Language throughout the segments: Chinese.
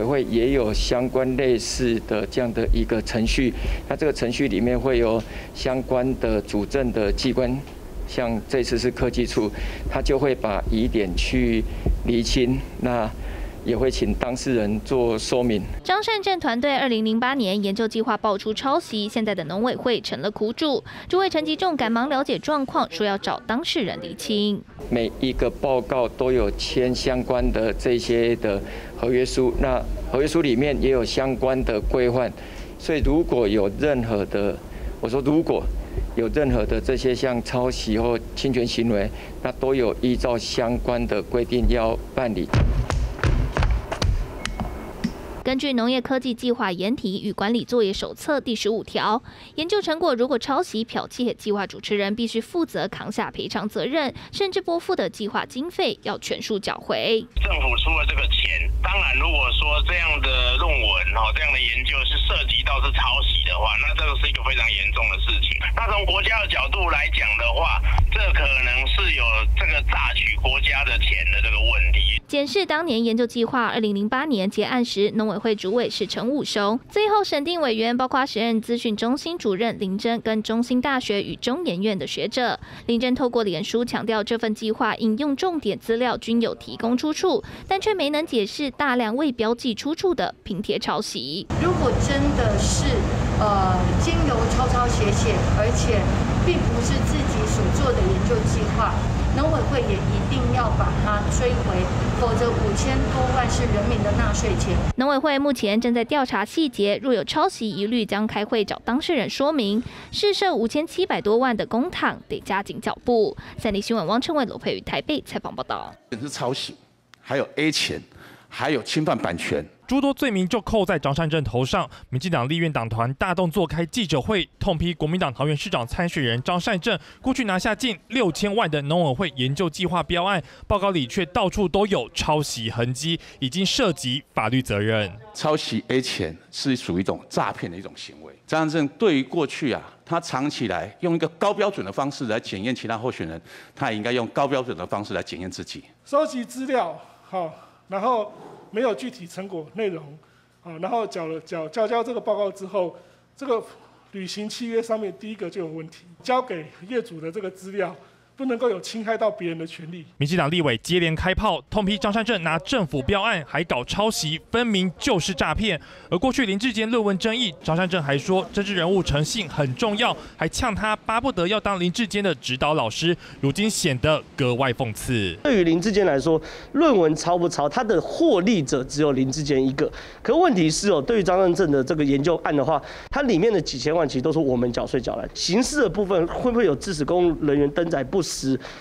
委会也有相关类似的这样的一个程序。那这个程序里面会有相关的主政的机关，像这次是科技处，他就会把疑点去厘清。那也会请当事人做说明。张善政团队二零零八年研究计划爆出抄袭，现在的农委会成了苦主。主委陈吉仲赶忙了解状况，说要找当事人厘清。每一个报告都有签相关的这些的合约书，那合约书里面也有相关的规范，所以如果有任何的，我说如果有任何的这些像抄袭或侵权行为，那都有依照相关的规定要办理。根据农业科技计划研体与管理作业手册第十五条，研究成果如果抄袭剽窃，计划主持人必须负责扛下赔偿责任，甚至拨付的计划经费要全数缴回。政府出了这个钱，当然如果说这样的论文哈，这样的研究是涉及到是抄袭的话，那这个是一个非常严重的事情。那从国家的角度来讲的话，这可能是有这个榨取国家的钱的这个问题。检视当年研究计划，二零零八年结案时，农委会主委是陈武雄。最后审定委员包括时任资讯中心主任林真跟中兴大学与中研院的学者。林真透过脸书强调，这份计划引用重点资料均有提供出处，但却没能解释大量未标记出处的拼贴抄袭。如果真的是呃经由抄抄写写，而且并不是自己所做的研究计划。农委会也一定要把它追回，否则五千多万是人民的纳税钱。农委会目前正在调查细节，若有抄袭疑虑，将开会找当事人说明。试设五千七百多万的公帑，得加紧脚步。三立新闻汪成伟、罗佩宇台北采访报道。是抄袭，还有 A 钱，还有侵犯版权。诸多罪名就扣在张善政头上。民进党立院党团大动作开记者会，痛批国民党桃园市长参选人张善政过去拿下近六千万的农委会研究计划标案，报告里却到处都有抄袭痕迹，已经涉及法律责任。抄袭 A 钱是属于一种诈骗的一种行为。张善政对于过去啊，他藏起来用一个高标准的方式来检验其他候选人，他也应该用高标准的方式来检验自己。收集资料，好，然后。没有具体成果内容，啊，然后缴了缴交交这个报告之后，这个履行契约上面第一个就有问题，交给业主的这个资料。不能够有侵害到别人的权利。民进党立委接连开炮，痛批张善政拿政府标案还搞抄袭，分明就是诈骗。而过去林志坚论文争议，张善政还说政治人物诚信很重要，还呛他巴不得要当林志坚的指导老师，如今显得格外讽刺。对于林志坚来说，论文抄不抄，他的获利者只有林志坚一个。可问题是哦，对于张善政的这个研究案的话，它里面的几千万其实都是我们缴税缴来，刑事的部分会不会有致使公务人员登载不？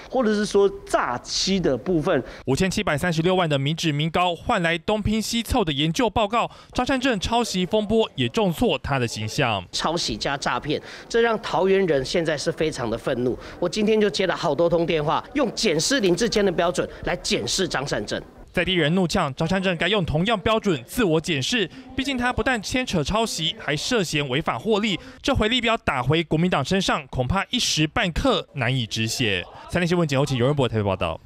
或者是说诈欺的部分，五千七百三十六万的民脂民膏换来东拼西凑的研究报告，张善政抄袭风波也重挫他的形象。抄袭加诈骗，这让桃园人现在是非常的愤怒。我今天就接了好多通电话，用检视林志坚的标准来检视张善政。在地人怒呛张善政该用同样标准自我检视，毕竟他不但牵扯抄袭，还涉嫌违法获利。这回立标打回国民党身上，恐怕一时半刻难以止血。三立新闻简后请尤仁博台北报道。